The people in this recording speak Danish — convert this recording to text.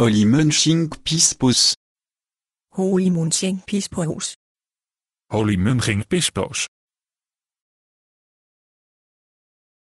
Holy Munching Pispos. Holy Munching Pispos. Holy Munching Pispos.